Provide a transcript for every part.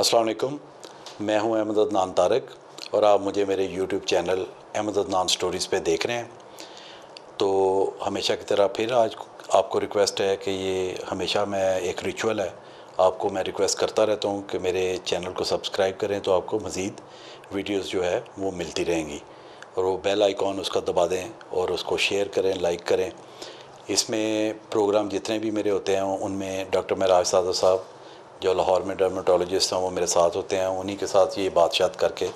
अस्सलाम वालेकुम। मैं हूँ अहमद अदनान तारक और आप मुझे मेरे YouTube channel Ahmad Adnan stories पे देख रहे हैं। तो हमेशा की तरह फिर आज आपको रिक्वेस्ट है कि ये हमेशा मैं एक रिचुअल है। आपको मैं रिक्वेस्ट करता रहता हूँ कि मेरे चैनल को सब्सक्राइब करें तो आपको मज़ीद वीडियोस जो है वो मिलती रहेंगी। और वो बेल आइकॉन उसका दबा दें और उसको शेयर करें लाइक करें। इसमें प्रोग्राम जितने भी मेरे होते हैं उनमें डॉक्टर महराज सादा साहब जो लाहौर में डर्माटोलॉजिस्ट हैं, वो मेरे साथ होते हैं, उन्हीं के साथ ये बातशात करके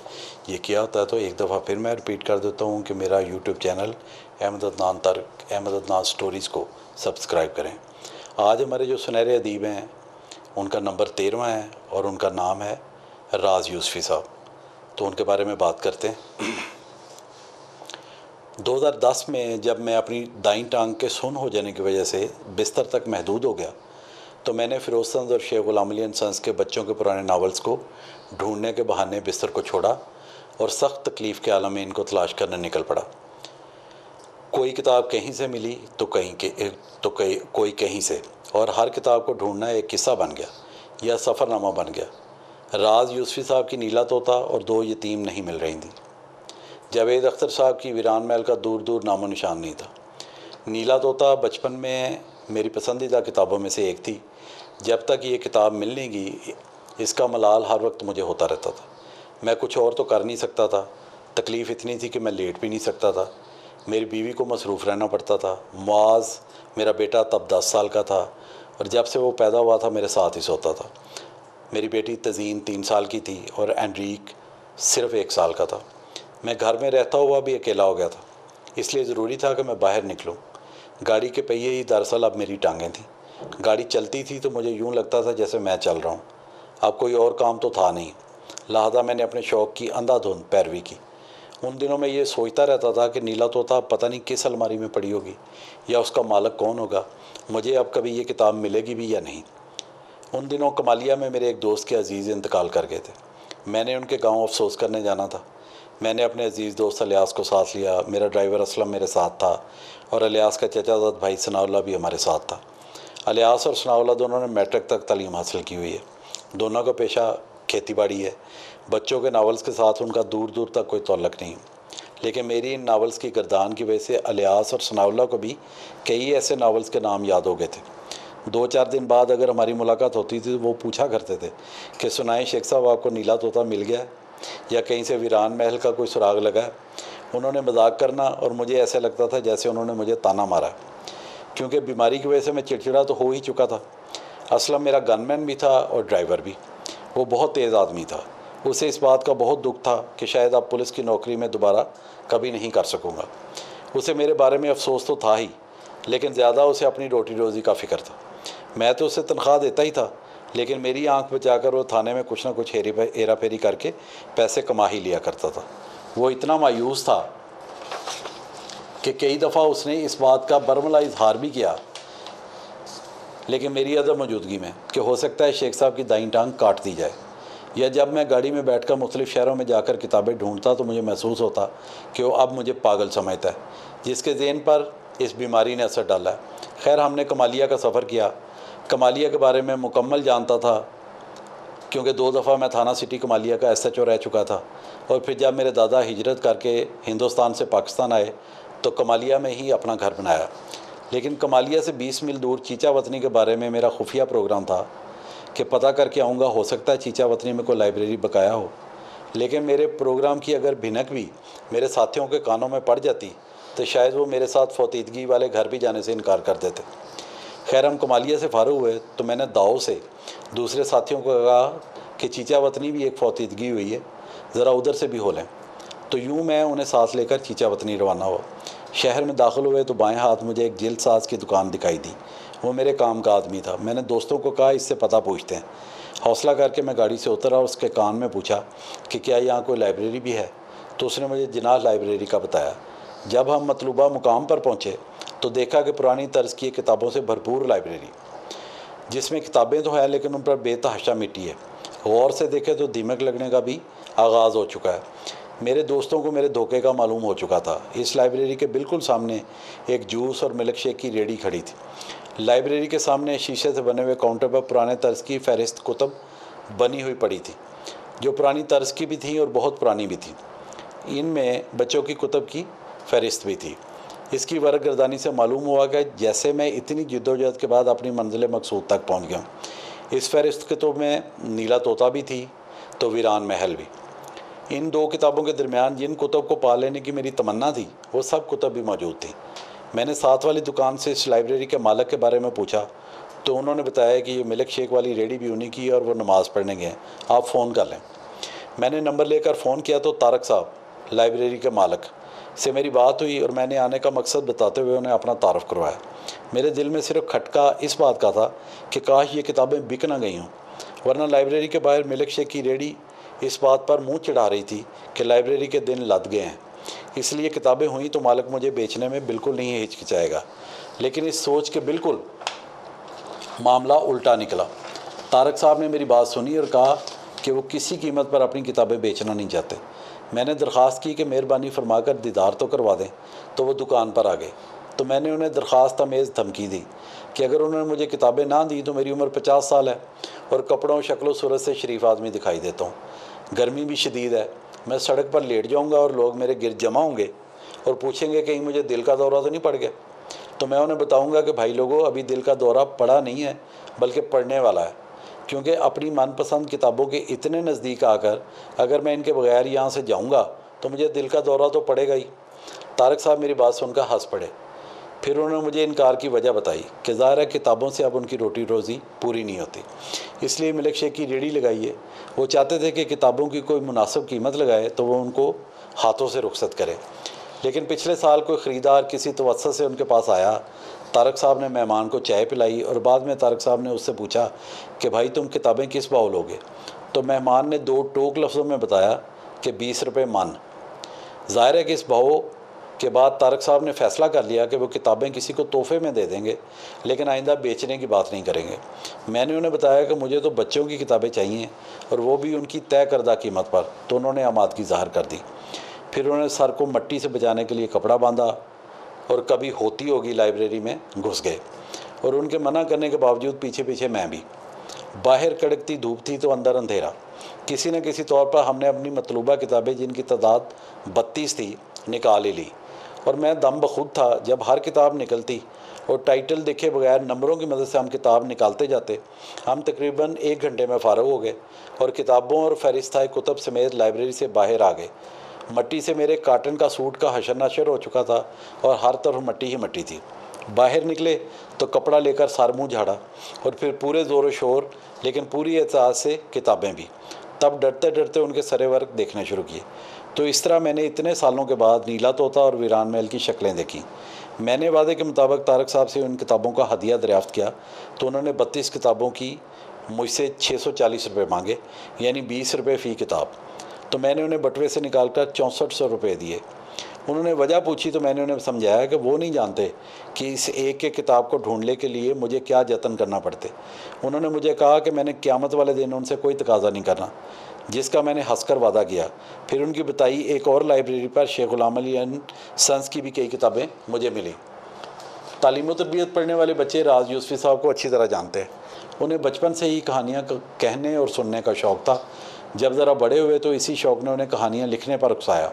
ये किया होता है। तो एक दफ़ा फिर मैं रिपीट कर देता हूँ कि मेरा यूट्यूब चैनल अहमद अदनान तर्क अहमद अदनान स्टोरीज़ को सब्सक्राइब करें। आज हमारे जो सुनहरे अदीब हैं, उनका नंबर तेरहवा है और उनका नाम है राज यूसफ़ी साहब। तो उनके बारे में बात करते हैं। 2010 में जब मैं अपनी दाई टांग के सुन हो जाने की वजह से बिस्तर तक महदूद हो गया तो मैंने फ़िरोज़ संस और शेख गुलाम अली संस के बच्चों के पुराने नावल्स को ढूँढने के बहाने बिस्तर को छोड़ा और सख्त तकलीफ़ के आलम में इनको तलाश करने निकल पड़ा। कोई किताब कहीं से मिली तो कहीं के तो कहीं कोई कहीं से, और हर किताब को ढूंढना एक किस्सा बन गया, या सफ़रनामा बन गया। राज यूसफ़ी साहब की नीला तोता और दो यतीम नहीं मिल रही थी। जावेद अख्तर साहब की वीरान महल का दूर दूर नामो निशान नहीं था। नीला तोता बचपन में मेरी पसंदीदा किताबों में से एक थी जब तक ये किताब मिलने की इसका मलाल हर वक्त मुझे होता रहता था। मैं कुछ और तो कर नहीं सकता था। तकलीफ़ इतनी थी कि मैं लेट भी नहीं सकता था। मेरी बीवी को मसरूफ़ रहना पड़ता था। मुआज मेरा बेटा तब दस साल का था और जब से वो पैदा हुआ था, मेरे साथ ही सोता था। मेरी बेटी तजीन तीन साल की थी और एंड्रीक सिर्फ़ एक साल का था। मैं घर में रहता हुआ भी अकेला हो गया था। इसलिए ज़रूरी था कि मैं बाहर निकलूँ। गाड़ी के पहिए ही दरअसल अब मेरी टांगें थीं। गाड़ी चलती थी तो मुझे यूँ लगता था जैसे मैं चल रहा हूँ। अब कोई और काम तो था नहीं। लिहाजा मैंने अपने शौक़ की अंधाधुंध पैरवी की। उन दिनों में ये सोचता रहता था कि नीला तोता पता नहीं किस अलमारी में पड़ी होगी, या उसका मालक कौन होगा, मुझे अब कभी ये किताब मिलेगी भी या नहीं। उन दिनों कमालिया में मेरे एक दोस्त के अज़ीज़ इंतकाल कर गए थे। मैंने उनके गाँव अफसोस करने जाना था। मैंने अपने अज़ीज़ दोस्त अलियास को साथ लिया। मेरा ड्राइवर असलम मेरे साथ था और अलियास का चचाजाद भाई सनाउल्ला भी हमारे साथ था। अलियास और सनावला दोनों ने मैट्रिक तक तालीम हासिल की हुई है। दोनों का पेशा खेती बाड़ी है। बच्चों के नावल्स के साथ उनका दूर दूर तक कोई तल्लक नहीं। लेकिन मेरी इन नावल्स की गर्दान की वजह से अलियास और सनावला को भी कई ऐसे नावल्स के नाम याद हो गए थे। दो चार दिन बाद अगर हमारी मुलाकात होती थी तो वो पूछा करते थे कि, सुनाए शेख साहब, आपको नीला तोता मिल गया या कहीं से वीरान महल का कोई सुराग लगा उन्होंने मज़ाक करना और मुझे ऐसे लगता था जैसे उन्होंने मुझे ताना मारा क्योंकि बीमारी की वजह से मैं चिड़चिड़ा तो हो ही चुका था। असलम मेरा गनमैन भी था और ड्राइवर भी। वो बहुत तेज़ आदमी था। उसे इस बात का बहुत दुख था कि शायद अब पुलिस की नौकरी में दोबारा कभी नहीं कर सकूँगा। उसे मेरे बारे में अफसोस तो था ही, लेकिन ज़्यादा उसे अपनी रोटी रोज़ी का फ़िक्र था। मैं तो उसे तनख्वाह देता ही था, लेकिन मेरी आँख बचाकर वो थाने में कुछ ना कुछ हेरी फेरी करके पैसे कमा ही लिया करता था। वो इतना मायूस था कि कई दफ़ा उसने इस बात का बरमला इजहार भी किया। लेकिन मेरी अदम मौजूदगी में कि हो सकता है शेख साहब की दाई टांग काट दी जाए। या जब मैं गाड़ी में बैठकर मुख्तलिफ़ शहरों में जाकर किताबें ढूंढता तो मुझे महसूस होता कि वो अब मुझे पागल समझता है, जिसके जेन पर इस बीमारी ने असर डाला है। खैर, हमने कमालिया का सफ़र किया। कमालिया के बारे में मुकम्मल जानता था, क्योंकि दो दफ़ा मैं थाना सिटी कमालिया का एस एच ओ रह चुका था। और फिर जब मेरे दादा हिजरत करके हिंदुस्तान से पाकिस्तान आए तो कमालिया में ही अपना घर बनाया। लेकिन कमालिया से 20 मील दूर चीचा वतनी के बारे में मेरा खुफिया प्रोग्राम था कि पता करके आऊँगा, हो सकता है चीचा वतनी में कोई लाइब्रेरी बकाया हो। लेकिन मेरे प्रोग्राम की अगर भिनक भी मेरे साथियों के कानों में पड़ जाती तो शायद वो मेरे साथ फौतीदगी वाले घर भी जाने से इनकार कर देते। खैर, हम कमालिया से फारू हुए तो मैंने दाव से दूसरे साथियों को कहा कि चीचा वतनी भी एक फौतीदगी हुई है, ज़रा उधर से भी हो लें। तो यूँ मैं उन्हें सांस लेकर चीचा वतनी रवाना हुआ। शहर में दाखिल हुए तो बाएँ हाथ मुझे एक जिल्द साज की दुकान दिखाई दी। वो मेरे काम का आदमी था। मैंने दोस्तों को कहा, इससे पता पूछते हैं। हौसला करके मैं गाड़ी से उतरा और उसके कान में पूछा कि क्या यहाँ कोई लाइब्रेरी भी है? तो उसने मुझे जिनाह लाइब्रेरी का बताया। जब हम मतलूबा मुकाम पर पहुँचे तो देखा कि पुरानी तर्ज की किताबों से भरपूर लाइब्रेरी, जिसमें किताबें तो हैं लेकिन उन पर बेतहाशा मिट्टी है। गौर से देखे तो दीमक लगने का भी आगाज़ हो चुका है। मेरे दोस्तों को मेरे धोखे का मालूम हो चुका था। इस लाइब्रेरी के बिल्कुल सामने एक जूस और मिल्क शेक की रेडी खड़ी थी। लाइब्रेरी के सामने शीशे से बने हुए काउंटर पर पुराने तर्ज की फहरिस्त कुतब बनी हुई पड़ी थी, जो पुरानी तर्ज की भी थी और बहुत पुरानी भी थी। इनमें बच्चों की कुतब की फहरिस्त भी थी। इसकी वर्ग गर्दानी से मालूम हुआ कि जैसे मैं इतनी जद्दोजहद के बाद अपनी मंजिल मकसूद तक पहुँच गया। इस फहरिस्त के तो में नीला तोता भी थी तो वीरान महल भी। इन दो किताबों के दरमियान जिन कुतब को पा लेने की मेरी तमन्ना थी, वो सब कुतब भी मौजूद थी। मैंने साथ वाली दुकान से इस लाइब्रेरी के मालक के बारे में पूछा तो उन्होंने बताया कि ये मिल्क शेक वाली रेडी भी उन्हीं की और वो नमाज़ पढ़ने गए आप फ़ोन कर लें। मैंने नंबर लेकर फ़ोन किया तो तारक साहब, लाइब्रेरी के मालक से मेरी बात हुई और मैंने आने का मकसद बताते हुए उन्हें अपना तारफ़ करवाया। मेरे दिल में सिर्फ़ खटका इस बात का था कि काश ये किताबें बिक ना गई हों, वरना लाइब्रेरी के बाहर मिल्क शेक की रेडी इस बात पर मुँह चढ़ा रही थी कि लाइब्रेरी के दिन लद गए हैं। इसलिए किताबें हुई तो मालिक मुझे बेचने में बिल्कुल नहीं हिचकिचाएगा। लेकिन इस सोच के बिल्कुल मामला उल्टा निकला। तारक साहब ने मेरी बात सुनी और कहा कि वो किसी कीमत पर अपनी किताबें बेचना नहीं चाहते। मैंने दरख्वास्त की कि मेहरबानी फरमाकर दीदार तो करवा दें तो वो दुकान पर आ गए। तो मैंने उन्हें दरख्वास्त अमेज़ धमकी दी। कि अगर उन्होंने मुझे किताबें ना दी तो मेरी उम्र पचास साल है और कपड़ों, शक्ल, सूरत से शरीफ आदमी दिखाई देता हूँ। गर्मी भी शदीद है। मैं सड़क पर लेट जाऊँगा और लोग मेरे गिर जमा होंगे और पूछेंगे कहीं मुझे दिल का दौरा तो नहीं पड़ गया। तो मैं उन्हें बताऊँगा कि भाई लोगों, अभी दिल का दौरा पड़ा नहीं है, बल्कि पढ़ने वाला है। क्योंकि अपनी मनपसंद किताबों के इतने नज़दीक आकर अगर मैं इनके बगैर यहाँ से जाऊँगा तो मुझे दिल का दौरा तो पड़ेगा ही। तारक साहब मेरी बात सुनकर हंस पड़े। फिर उन्होंने मुझे इनकार की वजह बताई कि ज़ाहिर है किताबों से अब उनकी रोटी रोज़ी पूरी नहीं होती। इसलिए मिल्क शेख की रेडी लगाई है वो चाहते थे कि किताबों की कोई मुनासिब कीमत लगाए तो वो उनको हाथों से रुखसत करे। लेकिन पिछले साल कोई ख़रीदार किसी तवस्त से उनके पास आया। तारक साहब ने मेहमान को चाय पिलाई और बाद में तारक साहब ने उससे पूछा कि, भाई, तुम किताबें किस भाव लोगे? तो मेहमान ने दो टोक लफ्ज़ों में बताया कि, बीस रुपये मन। ज़ाहिर है कि इस भाव के बाद तारक साहब ने फैसला कर लिया कि वो किताबें किसी को तोहफे में दे देंगे, लेकिन आइंदा बेचने की बात नहीं करेंगे। मैंने उन्हें बताया कि मुझे तो बच्चों की किताबें चाहिए और वो भी उनकी तय करदा कीमत पर तो उन्होंने आमादगी ज़ाहिर कर दी। फिर उन्होंने सर को मट्टी से बचाने के लिए कपड़ा बांधा और कभी होती होगी लाइब्रेरी में घुस गए और उनके मना करने के बावजूद पीछे पीछे मैं भी। बाहर कड़कती धूप थी तो अंदर अंधेरा। किसी न किसी तौर पर हमने अपनी मतलूबा किताबें जिनकी तादाद बत्तीस थी निकाल ही ली। और मैं दम बखुद था जब हर किताब निकलती और टाइटल देखे बगैर नंबरों की मदद से हम किताब निकालते जाते। हम तकरीबन एक घंटे में फ़ारग हो गए और किताबों और फहरिस्ताए कुतब समेत लाइब्रेरी से बाहर आ गए। मट्टी से मेरे काटन का सूट का हशर नशर हो चुका था और हर तरफ़ मट्टी ही मट्टी थी। बाहर निकले तो कपड़ा लेकर सार मुँह झाड़ा और फिर पूरे ज़ोर शोर, लेकिन पूरी एहसास से किताबें भी। तब डरते डरते उनके सरे वर्क देखने शुरू किए। तो इस तरह मैंने इतने सालों के बाद नीला तोता और वीरान महल की शक्लें देखी। मैंने वादे के मुताबिक तारक साहब से उन किताबों का हदिया दरियाफ्त किया तो उन्होंने बत्तीस किताबों की मुझसे छः सौ चालीस रुपये मांगे, यानी बीस रुपये फ़ी किताब। तो मैंने उन्हें बटवे से निकाल कर चौंसठ सौ रुपये दिए। उन्होंने वजह पूछी तो मैंने उन्हें समझाया कि वो नहीं जानते कि इस एक एक किताब को ढूँढने के लिए मुझे क्या जतन करना पड़ते। उन्होंने मुझे कहा कि मैंने क़्यामत वाले दिन उनसे कोई तकाजा नहीं करना। जिसका मैंने हंसकर वादा किया। फिर उनकी बताई एक और लाइब्रेरी पर शेख गुलाम अली सन्स की भी कई किताबें मुझे मिली। तालीम तरबियत पढ़ने वाले बच्चे राज यूसफ़ी साहब को अच्छी तरह जानते हैं। उन्हें बचपन से ही कहानियाँ कहने और सुनने का शौक़ था। जब ज़रा बड़े हुए तो इसी शौक़ ने उन्हें कहानियाँ लिखने पर उकसाया।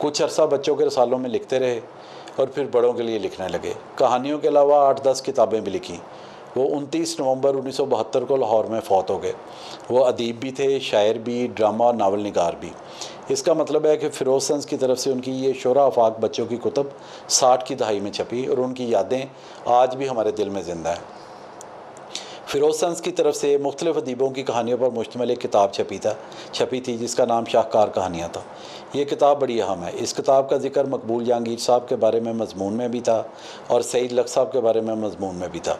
कुछ अरसा बच्चों के रसालों में लिखते रहे और फिर बड़ों के लिए लिखने लगे। कहानियों के अलावा आठ दस किताबें भी लिखी। वो 29 नवंबर उन्नीस को लाहौर में फ़ौत हो गए। वो अदीब भी थे, शायर भी, ड्रामा और नावल नगार भी। इसका मतलब है कि फ़िरोज़ सन्स की तरफ़ से उनकी ये शुरा आफाक बच्चों की कुतब साठ की दहाई में छपी और उनकी यादें आज भी हमारे दिल में ज़िंदा हैं। फ़िरोज़ सन्स की तरफ़ से मुख्तलिफ़ अदीबों की कहानियों पर मुश्तमिल एक किताब छपी था, छपी थी जिसका नाम शाहकार कहानियाँ था। ये किताब बड़ी अहम है। इस किताब का ज़िक्र मकबूल जहांगीर साहब के बारे में मजमून में भी था और सईद लक साहब के बारे में मजमून में भी था।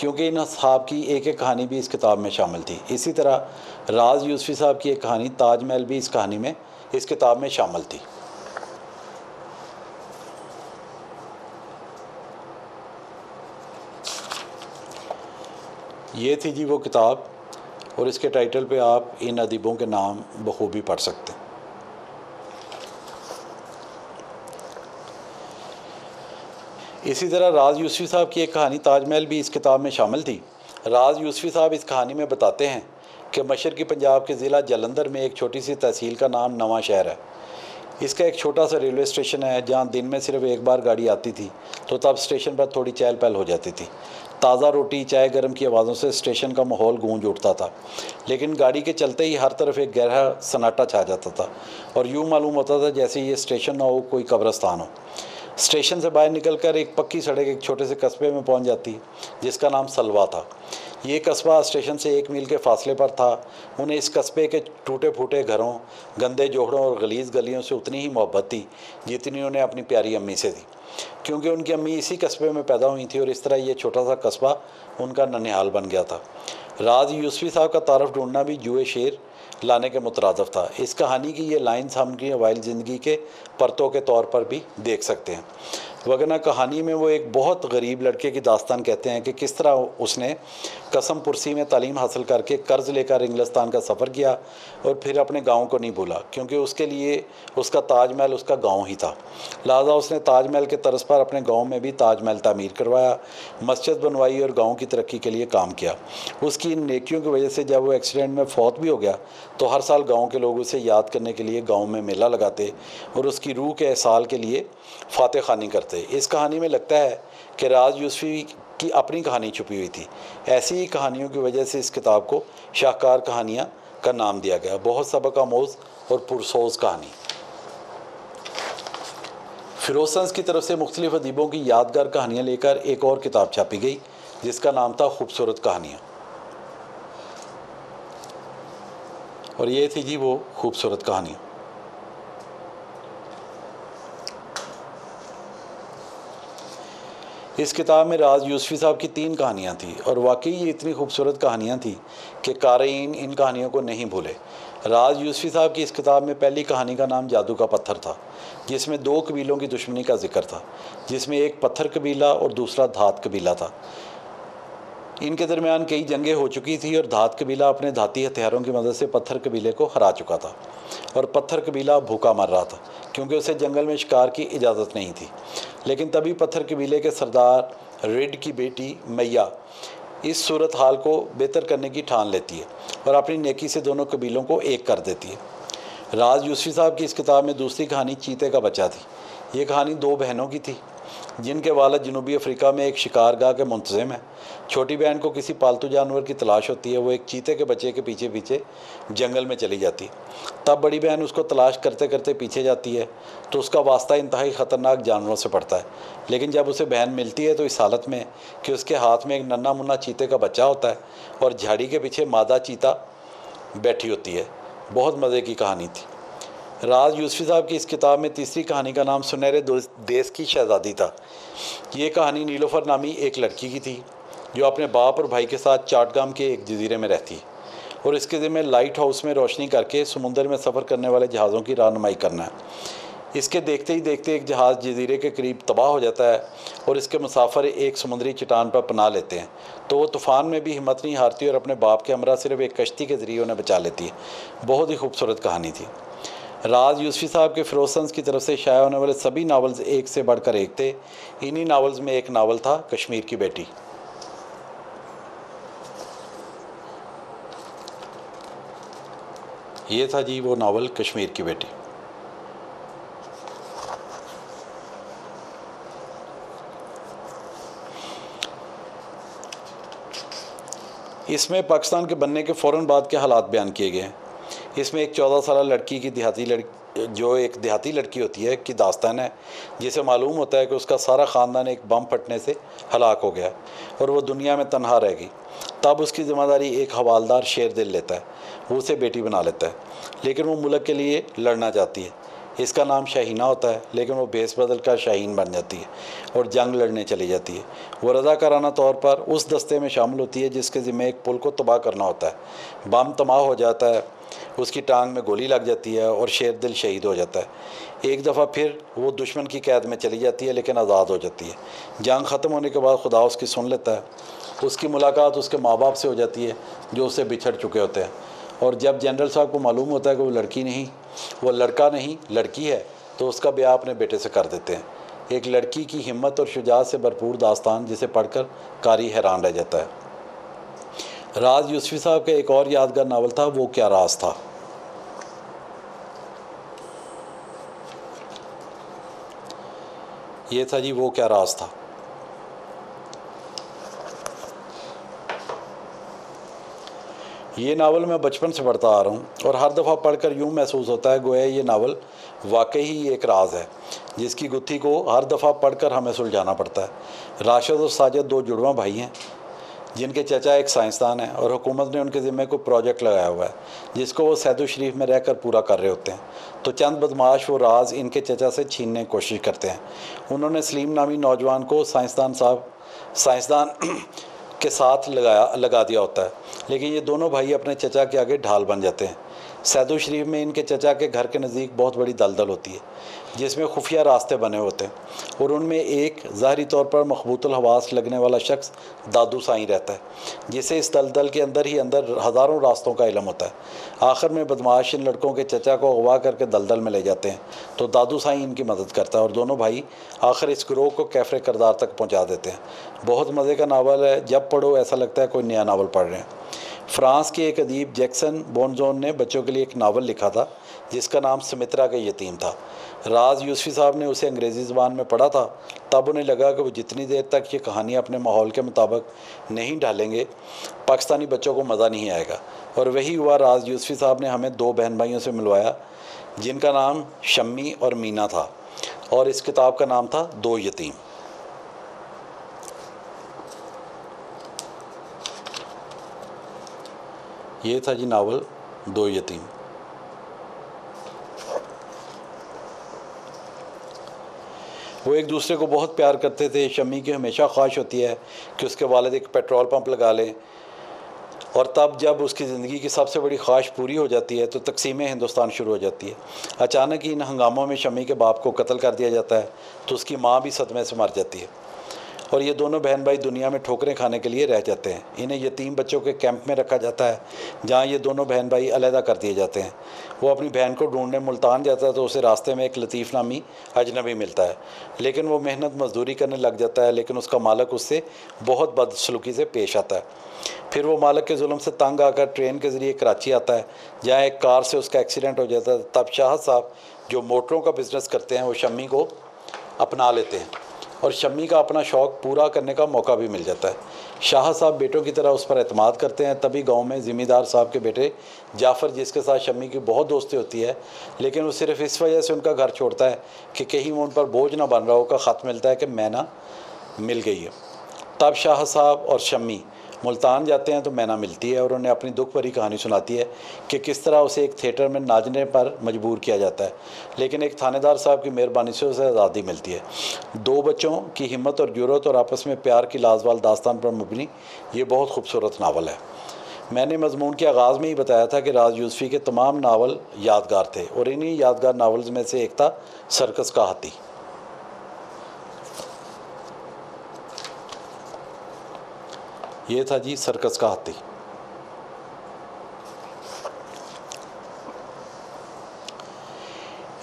क्योंकि इन साहब की एक एक कहानी भी इस किताब में शामिल थी। इसी तरह राज यूसफ़ी साहब की एक कहानी, ताजमहल भी इस कहानी में, इस किताब में शामिल थी। ये थी जी वो किताब, और इसके टाइटल पे आप इन अदीबों के नाम बखूबी पढ़ सकते हैं। इसी तरह राज यूसफ़ी साहब की एक कहानी ताजमहल भी इस किताब में शामिल थी। राज यूसफ़ी साहब इस कहानी में बताते हैं कि मशरकी पंजाब के ज़िला जलंधर में एक छोटी सी तहसील का नाम नवा शहर है। इसका एक छोटा सा रेलवे स्टेशन है, जहाँ दिन में सिर्फ़ एक बार गाड़ी आती थी तो तब स्टेशन पर थोड़ी चहल पहल हो जाती थी। ताज़ा रोटी, चाय गर्म की आवाज़ों से स्टेशन का माहौल गूंज उठता था, लेकिन गाड़ी के चलते ही हर तरफ़ एक गहरा सन्नाटा छा जाता था, और यूँ मालूम होता था जैसे ये स्टेशन ना हो, कोई कब्रस्तान हो। स्टेशन से बाहर निकलकर एक पक्की सड़क एक छोटे से कस्बे में पहुँच जाती जिसका नाम सलवा था। ये कस्बा स्टेशन से एक मील के फासले पर था। उन्हें इस कस्बे के टूटे फूटे घरों, गंदे जोहड़ों और गलीज गलियों से उतनी ही मोहब्बत थी, जितनी उन्हें अपनी प्यारी अम्मी से थी। क्योंकि उनकी अम्मी इसी कस्बे में पैदा हुई थी और इस तरह ये छोटा सा कस्बा उनका ननिहाल बन गया था। राज यूसफी साहब का तारफ़ ढूंढना भी जुए शेर लाने के मुतरदफ़ था। इस कहानी की ये लाइन्स हम की वाइल ज़िंदगी के परतों के तौर पर भी देख सकते हैं। वगना कहानी में वो एक बहुत गरीब लड़के की दास्तान कहते हैं कि किस तरह उसने कसम पुरसी में तालीम हासिल करके कर्ज़ लेकर इंग्लिस्तान का सफ़र किया और फिर अपने गाँव को नहीं भूला, क्योंकि उसके लिए उसका ताजमहल उसका गाँव ही था। लिहाजा उसने ताजमहल के तर्ज पर अपने गाँव में भी ताजमहल तामीर करवाया, मस्जिद बनवाई और गाँव की तरक्की के लिए काम किया। उसकी इन नेकियों की वजह से जब वो एक्सीडेंट में फौत भी हो गया तो हर साल गाँव के लोग उसे याद करने के लिए गाँव में मेला लगाते और उसकी रूह के साल के लिए फ़ातह खानी करते। इस कहानी में लगता है कि राज यूसफी की अपनी कहानी छुपी हुई थी। ऐसी ही कहानियों की वजह से इस किताब को शाहकार कहानियाँ का नाम दिया गया। बहुत सबक आमोज और पुरसोज कहानी। फिरोज की तरफ़ से मुख्तलिफ़ अदीबों की यादगार कहानियाँ लेकर एक और किताब छापी गई, जिसका नाम था खूबसूरत कहानियाँ। और ये थी जी वो खूबसूरत कहानियाँ। इस किताब में राज यूसफी साहब की तीन कहानियाँ थी और वाकई ये इतनी खूबसूरत कहानियाँ थी कि कारीन इन कहानियों को नहीं भूले। राज यूसफी साहब की इस किताब में पहली कहानी का नाम जादू का पत्थर था, जिसमें दो कबीलों की दुश्मनी का ज़िक्र था, जिसमें एक पत्थर कबीला और दूसरा धात कबीला था। इनके दरमियान कई जंगें हो चुकी थी और धात कबीला अपने धाती हथियारों की मदद से पत्थर कबीले को हरा चुका था और पत्थर कबीला भूखा मर रहा था, क्योंकि उसे जंगल में शिकार की इजाज़त नहीं थी। लेकिन तभी पत्थर कबीले के सरदार रेड की बेटी मैया इस सूरत हाल को बेहतर करने की ठान लेती है और अपनी नेकी से दोनों कबीलों को एक कर देती है। राज यूसफी साहब की इस किताब में दूसरी कहानी चीते का बच्चा थी। ये कहानी दो बहनों की थी। जिनके वालद जनूबी अफ्रीका में एक शिकारगाह के मुंतज़म है। छोटी बहन को किसी पालतू जानवर की तलाश होती है, वो एक चीते के बच्चे के पीछे पीछे जंगल में चली जाती है। तब बड़ी बहन उसको तलाश करते करते पीछे जाती है तो उसका वास्ता इंतहाई ख़तरनाक जानवरों से पड़ता है। लेकिन जब उसे बहन मिलती है तो इस हालत में कि उसके हाथ में एक नन्ना मुन्ना चीते का बच्चा होता है और झाड़ी के पीछे मादा चीता बैठी होती है। बहुत मज़े की कहानी थी। राज यूसफी साहब की इस किताब में तीसरी कहानी का नाम सुनहरे देश की शहजादी था। ये कहानी नीलोफर नामी एक लड़की की थी, जो अपने बाप और भाई के साथ चाटगाम के एक जजीरे में रहती। और इसके ज़िम्मे लाइट हाउस में रोशनी करके समुंदर में सफ़र करने वाले जहाज़ों की रहनुमाई करना। है इसके देखते ही देखते एक जहाज़ जजीरे के करीब तबाह हो जाता है और इसके मुसाफर एक समुद्री चट्टान पर पना लेते हैं। तो वो तूफ़ान में भी हिम्मत नहीं हारती और अपने बाप के हमरा सिर्फ़ एक कश्ती के ज़रिए उन्हें बचा लेती। है बहुत ही खूबसूरत कहानी थी। राज यूसफी साहब के फिरोज की तरफ़ से शाया होने वाले सभी नावल्स एक से बढ़कर एक थे। इन्हीं नावल्स में एक नावल था, कश्मीर की बेटी। ये था जी वो नावल, कश्मीर की बेटी। इसमें पाकिस्तान के बनने के फ़ौर बाद के हालात बयान किए गए हैं। इसमें एक चौदह साल लड़की की देहाती लड़की जो एक देहाती लड़की होती है, कि दास्तान है, जिसे मालूम होता है कि उसका सारा ख़ानदान एक बम फटने से हलाक हो गया और वो दुनिया में तनहा रह गई। तब उसकी ज़िम्मेदारी एक हवालदार शेर दिल लेता है, वो उसे बेटी बना लेता है, लेकिन वो मुल्क के लिए लड़ना चाहती है। इसका नाम शाहीना होता है, लेकिन वो बेस बदल कर शाहीन बन जाती है और जंग लड़ने चली जाती है। वो रजाकाराना तौर पर उस दस्ते में शामिल होती है, जिसके ज़िम्मे एक पुल को तबाह करना होता है। बम तबाह हो जाता है उसकी टांग में गोली लग जाती है और शेर दिल शहीद हो जाता है। एक दफ़ा फिर वो दुश्मन की कैद में चली जाती है, लेकिन आज़ाद हो जाती है। जंग ख़त्म होने के बाद खुदा उसकी सुन लेता है। उसकी मुलाकात उसके माँ बाप से हो जाती है, जो उससे बिछड़ चुके होते हैं। और जब जनरल साहब को मालूम होता है कि वो लड़की नहीं, वो लड़का नहीं, लड़की है तो उसका ब्याह अपने बेटे से कर देते हैं। एक लड़की की हिम्मत और शुजात से भरपूर दास्तान जिसे पढ़कर कारी हैरान रह जाता है। राज यूसफी साहब का एक और यादगार नावल था, वो क्या राज था? ये था जी, वो क्या राज था? ये नावल मैं बचपन से पढ़ता आ रहा हूँ और हर दफ़ा पढ़कर यूँ महसूस होता है, गोया ये नावल वाकई ही एक राज है, जिसकी गुत्थी को हर दफ़ा पढ़कर हमें सुलझाना पड़ता है। राशद और साजद दो जुड़वा भाई हैं जिनके चचा एक साइंसदान है और हुकूमत ने उनके ज़िम्मे को प्रोजेक्ट लगाया हुआ है, जिसको वो सैदु शरीफ में रहकर पूरा कर रहे होते हैं। तो चंद बदमाश वो राज इनके चचा से छीनने की कोशिश करते हैं। उन्होंने सलीम नामी नौजवान को साइंसदान साहब, साइंसदान के साथ लगाया, लगा दिया होता है। लेकिन ये दोनों भाई अपने चचा के आगे ढाल बन जाते हैं। सैदू शरीफ में इनके चचा के घर के नज़दीक बहुत बड़ी दलदल होती है, जिसमें खुफिया रास्ते बने होते हैं और उनमें एक ज़ाहरी तौर पर मखबूतुल हवास लगने वाला शख्स दादू साई रहता है, जिसे इस दलदल के अंदर ही अंदर हज़ारों रास्तों का इलम होता है। आखिर में बदमाश इन लड़कों के चचा को अगवा करके दलदल में ले जाते हैं तो दादू साई इनकी मदद करता है और दोनों भाई आखिर इस ग्रोह को कैफरे करदार तक पहुँचा देते हैं। बहुत मज़े का नावल है, जब पढ़ो ऐसा लगता है कोई नया नावल पढ़ रहे हैं। फ्रांस के एक अदीब जैक्सन बोनजोन ने बच्चों के लिए एक नावल लिखा था, जिसका नाम सुमित्रा का यतीम था। राज यूसफी साहब ने उसे अंग्रेज़ी ज़बान में पढ़ा था, तब उन्हें लगा कि वो जितनी देर तक ये कहानी अपने माहौल के मुताबिक नहीं डालेंगे पाकिस्तानी बच्चों को मज़ा नहीं आएगा। और वही हुआ, राज यूसफी साहब ने हमें दो बहन भाइयों से मिलवाया, जिनका नाम शम्मी और मीना था, और इस किताब का नाम था दो यतीम। ये था जी नावल दो यतीम। वो एक दूसरे को बहुत प्यार करते थे, शमी की हमेशा ख्वाहिश होती है कि उसके वालद एक पेट्रोल पंप लगा लें। और तब जब उसकी ज़िंदगी की सबसे बड़ी ख्वाहिश पूरी हो जाती है तो तकसीम हिंदुस्तान शुरू हो जाती है। अचानक ही इन हंगामों में शमी के बाप को कत्ल कर दिया जाता है तो उसकी माँ भी सदमे से मर जाती है। और ये दोनों बहन भाई दुनिया में ठोकरें खाने के लिए रह जाते हैं। इन्हें यतीम बच्चों के कैंप में रखा जाता है, जहाँ ये दोनों बहन भाई अलहदा कर दिए जाते हैं। वो अपनी बहन को ढूँढने मुल्तान जाता है तो उसे रास्ते में एक लतीफ़ नामी अजनबी मिलता है। लेकिन वो मेहनत मजदूरी करने लग जाता है, लेकिन उसका मालक उससे बहुत बदसलूकी से पेश आता है। फिर वो मालक के जुल्म से तंग आकर ट्रेन के ज़रिए कराची आता है, जहाँ एक कार से उसका एक्सीडेंट हो जाता है। तब शाह साहब जो मोटरों का बिज़नेस करते हैं, वो शम्मी को अपना लेते हैं। और शम्मी का अपना शौक़ पूरा करने का मौका भी मिल जाता है। शाह साहब बेटों की तरह उस पर अतमाद करते हैं, तभी गाँव में ज़िम्मेदार साहब के बेटे जाफ़र, जिसके साथ शम्मी की बहुत दोस्ती होती है, लेकिन वो सिर्फ़ इस वजह से उनका घर छोड़ता है कि कहीं वो उन पर बोझ ना बन रहा हो का ख़त मिलता है कि मैं ना मिल गई है। तब शाह साहब और शम्मी मुल्तान जाते हैं तो मैना मिलती है और उन्हें अपनी दुख भरी कहानी सुनाती है कि किस तरह उसे एक थिएटर में नाचने पर मजबूर किया जाता है। लेकिन एक थानेदार साहब की मेहरबानी से उसे आज़ादी मिलती है। दो बच्चों की हिम्मत और ज़रूरत और आपस में प्यार की लाजवाल दास्तान पर मबनी, ये बहुत खूबसूरत नावल है। मैंने मजमून के आगाज़ में ही बताया था कि राज यूसफ़ी के तमाम नावल यादगार थे और इन्हीं यादगार नावल्स में से एक था सर्कस का हाथी। ये था जी सर्कस का हाथी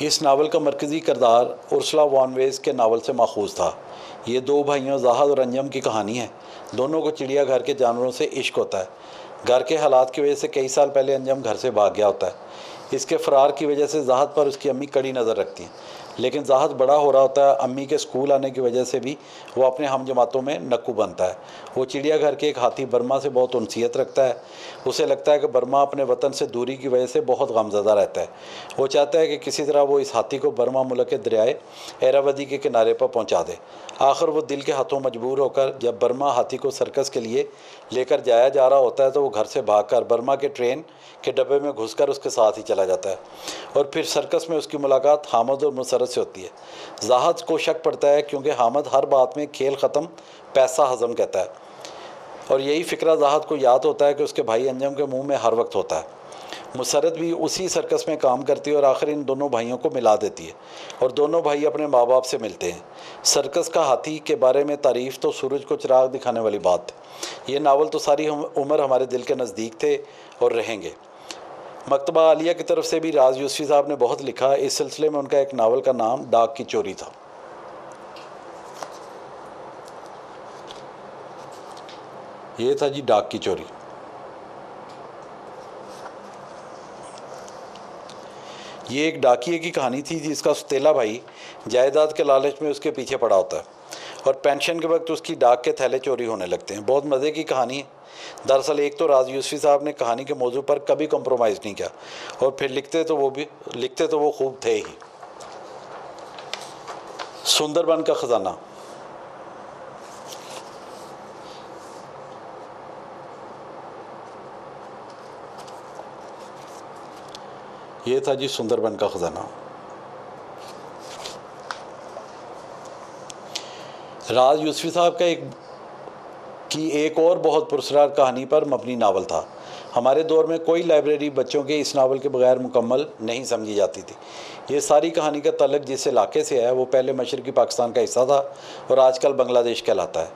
इस नावल का मरकज़ी करदार उर्सला वानवेज के नावल से माखूज था। ये दो भाइयों जहाद और अंजम की कहानी है। दोनों को चिड़ियाघर के जानवरों से इश्क होता है। घर के हालात की वजह से कई साल पहले अंजम घर से भाग गया होता है। इसके फ़रार की वजह से जहाद पर उसकी अम्मी कड़ी नज़र रखती हैं। लेकिन जहाज़ बड़ा हो रहा होता है, अम्मी के स्कूल आने की वजह से भी वो अपने हम जमातों में नक्कू बनता है। वो चिड़ियाघर के एक हाथी बर्मा से बहुत उनसीत रखता है। उसे लगता है कि बर्मा अपने वतन से दूरी की वजह से बहुत गमज़दा रहता है। वो चाहता है कि किसी तरह वो इस हाथी को बर्मा मुल्क के दरियाए एरावदी के किनारे पर पहुँचा दे। आखिर वो दिल के हाथों मजबूर होकर जब बर्मा हाथी को सर्कस के लिए लेकर जाया जा रहा होता है तो वो घर से भागकर बर्मा के ट्रेन के डब्बे में घुसकर उसके साथ ही चला जाता है। और फिर सर्कस में उसकी मुलाकात हामद और मुसरत से होती है। जहाज़ को शक पड़ता है क्योंकि हामद हर बात में खेल ख़त्म, पैसा हज़म कहता है। और यही फ़िक्रा जहाज़ को याद होता है कि उसके भाई अंजम के मुँह में हर वक्त होता है। मुसरत भी उसी सर्कस में काम करती है और आखिर इन दोनों भाइयों को मिला देती है। और दोनों भाई अपने माँ बाप से मिलते हैं। सर्कस का हाथी के बारे में तारीफ़ तो सूरज को चिराग दिखाने वाली बात। है ये नावल तो सारी हम, उम्र हमारे दिल के नज़दीक थे और रहेंगे। मकतबा आलिया की तरफ़ से भी राज यूसफी साहब ने बहुत लिखा। इस सिलसिले में उनका एक नावल का नाम डाक की चोरी था। ये था जी डाक की चोरी। ये एक डाकिए की कहानी थी जिसका सुतेला भाई जायदाद के लालच में उसके पीछे पड़ा होता है और पेंशन के वक्त उसकी डाक के थैले चोरी होने लगते हैं। बहुत मज़े की कहानी है। दरअसल एक तो राज यूसफी साहब ने कहानी के मौजू पर कभी कंप्रोमाइज़ नहीं किया और फिर लिखते तो वो भी, लिखते तो वो खूब थे ही। सुंदरबन का ख़जाना। ये था जी सुंदरबन का ख़जाना। राज यूसफी साहब का एक, की एक और बहुत पुरसरार कहानी पर मबनी नावल था। हमारे दौर में कोई लाइब्रेरी बच्चों के इस नावल के बगैर मुकम्मल नहीं समझी जाती थी। ये सारी कहानी का तलक जिस इलाके से है, वो पहले मशरक़ी पाकिस्तान का हिस्सा था और आजकल बांग्लादेश कहलाता है।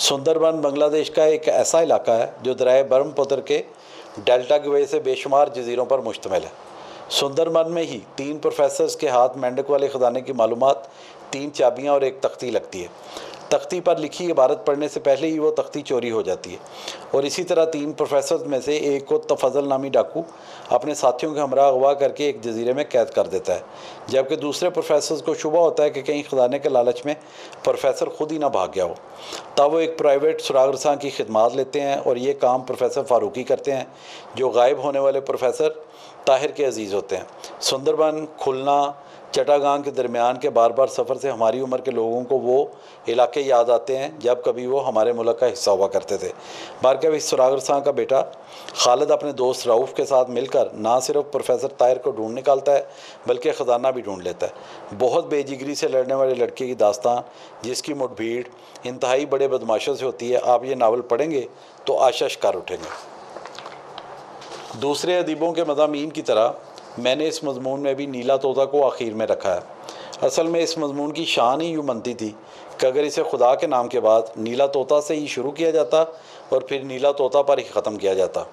सुंदरबन बांग्लादेश का एक ऐसा इलाका है, जो दराए बर्म पुत्र के डेल्टा की वजह से बेशुमार जजीरों पर मुश्तमिल है। सुंदरबन में ही तीन प्रोफेसर्स के हाथ मेंढक वाले ख़जाने की मालूम तीन चाबियाँ और एक तख्ती लगती है। तख्ती पर लिखी इबारत पढ़ने से पहले ही वो तख्ती चोरी हो जाती है। और इसी तरह तीन प्रोफेसर में से एक को तफजल नामी डाकू अपने साथियों के हमरा अगवा करके एक जजीरे में कैद कर देता है। जबकि दूसरे प्रोफेसर को शुबा होता है कि कहीं ख़जाने के लालच में प्रोफेसर खुद ही ना भाग गया हो। तब वो एक प्राइवेट सुराग रसा की खदमात लेते हैं और ये काम प्रोफेसर फ़ारूकी करते हैं, जो गायब होने वाले प्रोफेसर ताहिर के अज़ीज़ होते हैं। सुंदरबन, खुलना चटागांग के दरमियान के बार बार सफ़र से हमारी उम्र के लोगों को वो इलाके याद आते हैं, जब कभी वो हमारे मुल्क का हिस्सा हुआ करते थे। बार कभी सुरागर शाह का बेटा खालिद अपने दोस्त रऊफ़ के साथ मिलकर ना सिर्फ़ प्रोफेसर तायर को ढूंढ निकालता है, बल्कि ख़जाना भी ढूंढ लेता है। बहुत बेजिगरी से लड़ने वाले लड़के की दास्तान, जिसकी मुठभीड़ इंतहाई बड़े बदमाशों से होती है, आप ये नावल पढ़ेंगे तो आशा शिकार उठेंगे। दूसरे अदीबों के मजामी की तरह मैंने इस मजमून में भी नीला तोता को आखिर में रखा है। असल में इस मजमून की शान ही यूँ बनती थी कि अगर इसे खुदा के नाम के बाद नीला तोता से ही शुरू किया जाता और फिर नीला तोता पर ही ख़त्म किया जाता।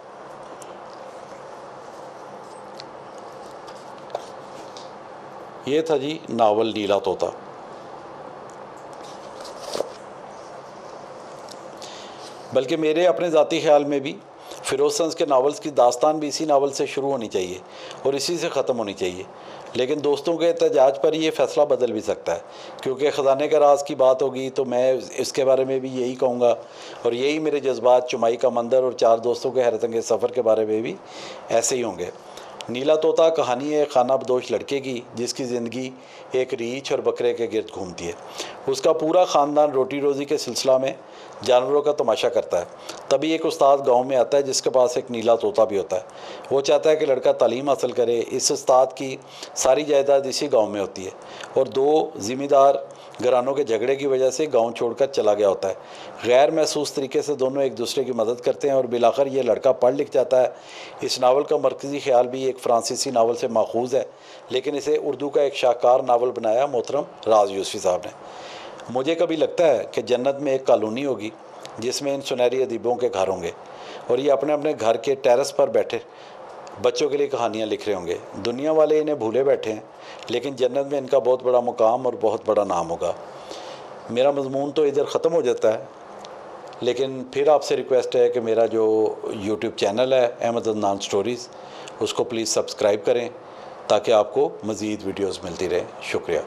ये था जी नावल नीला तोता। बल्कि मेरे अपने ज़ाती ख्याल में भी फ़िरोज के नावल्स की दास्तान भी इसी नावल से शुरू होनी चाहिए और इसी से ख़त्म होनी चाहिए। लेकिन दोस्तों के एहतजाज पर यह फ़ैसला बदल भी सकता है, क्योंकि ख़जाने का राज की बात होगी तो मैं इसके बारे में भी यही कहूँगा और यही मेरे जज्बात, चुमाई का मंदिर और चार दोस्तों के हैरत सफ़र के बारे में भी ऐसे ही होंगे। नीला तोता कहानी है, खाना बदोश लड़के की, जिसकी ज़िंदगी एक रीछ और बकरे के गिरद घूमती है। उसका पूरा ख़ानदान रोटी रोज़ी के सिलसिला में जानवरों का तमाशा करता है। तभी एक उस्ताद गाँव में आता है, जिसके पास एक नीला तोता भी होता है। वो चाहता है कि लड़का तालीम हासिल करे। इस उस्ताद की सारी जायदाद इसी गाँव में होती है और दो ज़िम्मेदार घरानों के झगड़े की वजह से गाँव छोड़कर चला गया होता है। गैर महसूस तरीके से दोनों एक दूसरे की मदद करते हैं और बिलाकर ये लड़का पढ़ लिख जाता है। इस नावल का मरकज़ी ख्याल भी एक फ़्रांसीसी नावल से माखूज है, लेकिन इसे उर्दू का एक शाहकार नावल बनाया मोहतरम राज यूसफ़ी साहब ने। मुझे कभी लगता है कि जन्नत में एक कॉलोनी होगी, जिसमें इन सुनहरी अदीबों के घर होंगे और ये अपने अपने घर के टेरेस पर बैठे बच्चों के लिए कहानियाँ लिख रहे होंगे। दुनिया वाले इन्हें भूले बैठे हैं लेकिन जन्नत में इनका बहुत बड़ा मुकाम और बहुत बड़ा नाम होगा। मेरा मजमून तो इधर ख़त्म हो जाता है, लेकिन फिर आपसे रिक्वेस्ट है कि मेरा जो यूट्यूब चैनल है अहमद अदनान स्टोरीज़ उसको प्लीज़ सब्सक्राइब करें, ताकि आपको मज़ीद वीडियोज़ मिलती रहे। शुक्रिया।